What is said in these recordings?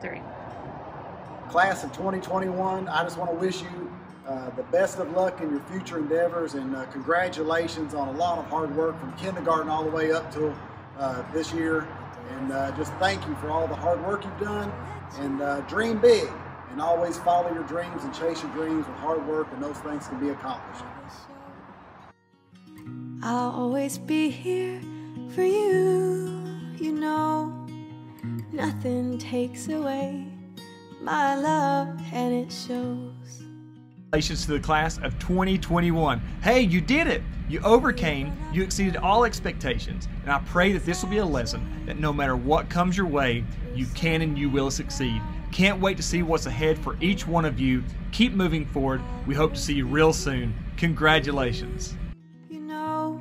Three. Class of 2021, I just want to wish you uh, the best of luck in your future endeavors and uh, congratulations on a lot of hard work from kindergarten all the way up till uh, this year. And uh, just thank you for all the hard work you've done and uh, dream big and always follow your dreams and chase your dreams with hard work and those things can be accomplished. I'll always be here for you, you know. Nothing takes away my love, and it shows. Congratulations to the class of 2021. Hey, you did it! You overcame, you exceeded all expectations, and I pray that this will be a lesson that no matter what comes your way, you can and you will succeed. Can't wait to see what's ahead for each one of you. Keep moving forward. We hope to see you real soon. Congratulations. You know,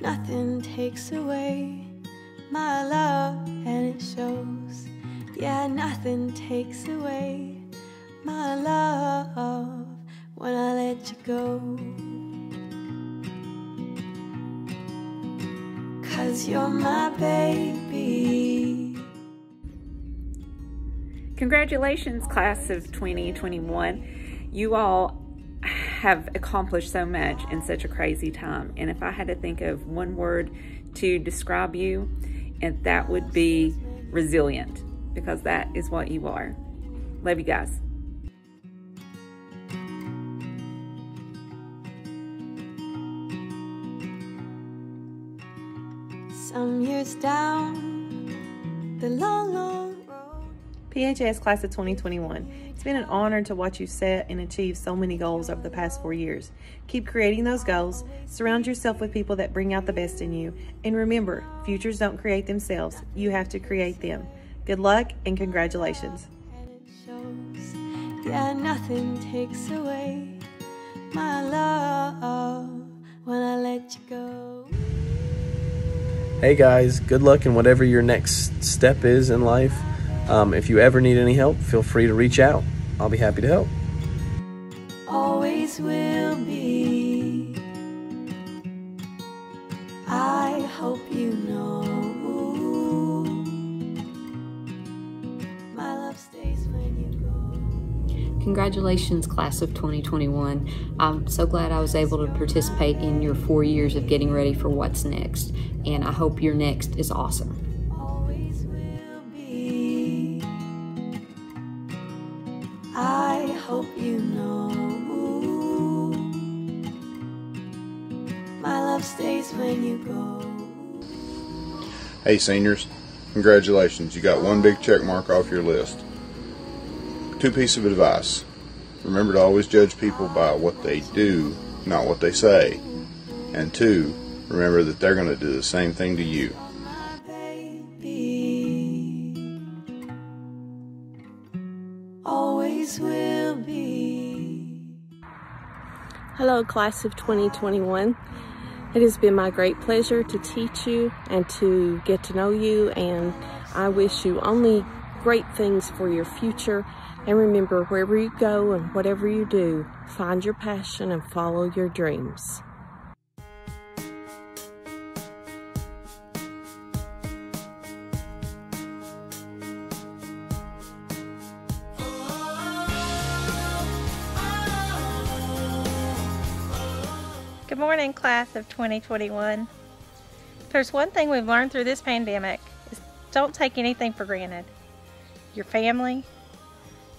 nothing takes away my love, and it shows. Yeah, nothing takes away my love when I let you go. Cause you're my baby. Congratulations, class of 2021. You all have accomplished so much in such a crazy time. And if I had to think of one word to describe you, and that would be resilient, because that is what you are. Love you guys. Some years down the long, long. PHS Class of 2021. It's been an honor to watch you set and achieve so many goals over the past four years. Keep creating those goals, surround yourself with people that bring out the best in you, and remember, futures don't create themselves, you have to create them. Good luck and congratulations. and. Yeah, nothing takes away my love when I let you go. Hey guys, good luck in whatever your next step is in life. Um, if you ever need any help, feel free to reach out. I'll be happy to help. Always will be. I hope you know my love stays when you go. Congratulations, class of 2021. I'm so glad I was able to participate in your four years of getting ready for what's next, and I hope your next is awesome. Hope you know my love stays when you go. Hey seniors, congratulations. You got one big check mark off your list. Two pieces of advice. Remember to always judge people by what they do, not what they say. And two, remember that they're going to do the same thing to you. Always will be. Hello, class of 2021. It has been my great pleasure to teach you and to get to know you, and I wish you only great things for your future. And remember, wherever you go and whatever you do, find your passion and follow your dreams. Good morning, class of 2021. If there's one thing we've learned through this pandemic is don't take anything for granted. Your family,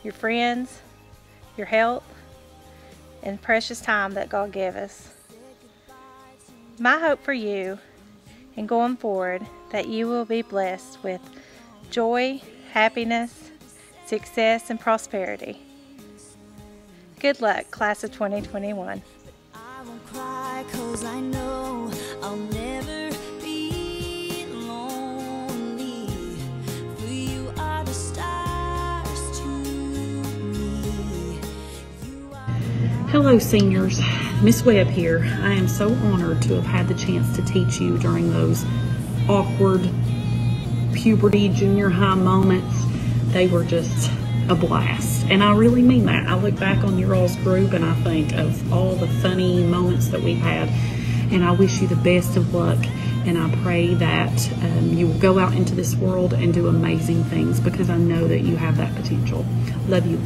your friends, your health, and precious time that God gave us. My hope for you and going forward that you will be blessed with joy, happiness, success, and prosperity. Good luck, class of 2021. Cause I know I'll never be lonely. For you are the stars to me. Hello, seniors. Miss Webb here. I am so honored to have had the chance to teach you during those awkward puberty, junior high moments. They were just a blast. And I really mean that. I look back on your all's group and I think of all the funny moments that we've had. And I wish you the best of luck and I pray that um, you will go out into this world and do amazing things because I know that you have that potential. Love you.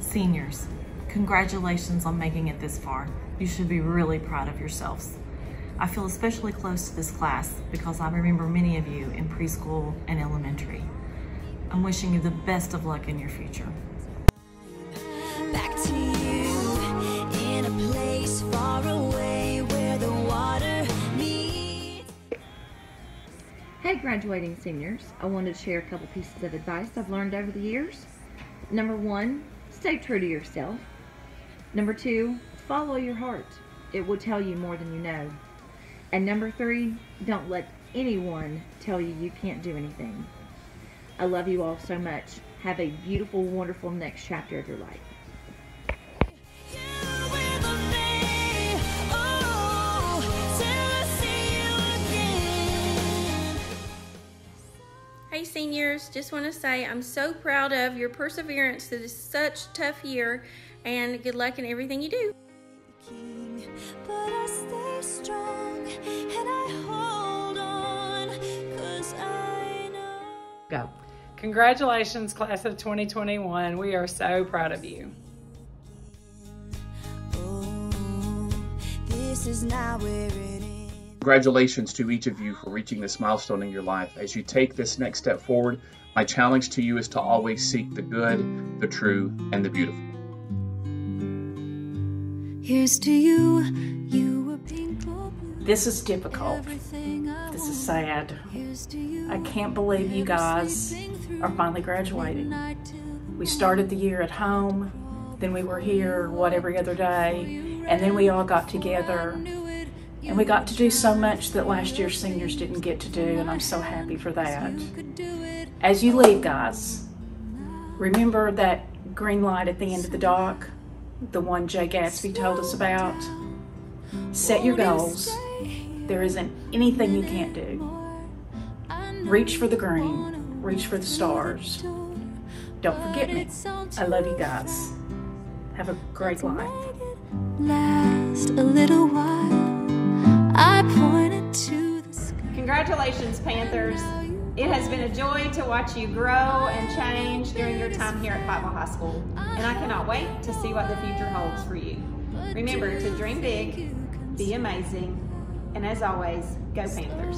Seniors, congratulations on making it this far. You should be really proud of yourselves. I feel especially close to this class because I remember many of you in preschool and elementary. I'm wishing you the best of luck in your future. Back to you in a place far away where the water meets. Hey graduating seniors, I wanted to share a couple pieces of advice I've learned over the years. Number one, stay true to yourself. Number two, follow your heart. It will tell you more than you know. And number three, don't let anyone tell you you can't do anything. I love you all so much. Have a beautiful, wonderful next chapter of your life. Hey seniors, just want to say I'm so proud of your perseverance through such tough year and good luck in everything you do. But I stay strong and I hold on 'cause I know. Go. Congratulations, class of 2021. We are so proud of you. Oh, this is not where it is. Congratulations to each of you for reaching this milestone in your life. As you take this next step forward, my challenge to you is to always seek the good, the true, and the beautiful. Here's to you, you were pink or blue. This is difficult. This is sad. I can't believe you guys are finally graduating. We started the year at home, then we were here, what, every other day, and then we all got together. And we got to do so much that last year's seniors didn't get to do, and I'm so happy for that. As you leave, guys, remember that green light at the end of the dock, the one Jay Gatsby told us about? Set your goals. There isn't anything you can't do. Reach for the green, reach for the stars. Don't forget me. I love you guys. Have a great life. Last a little while. I pointed to the sky. Congratulations, Panthers. It has been a joy to watch you grow and change during your time here at Pikeville High School, and I cannot wait to see what the future holds for you. Remember to dream big, be amazing, and as always, go Panthers.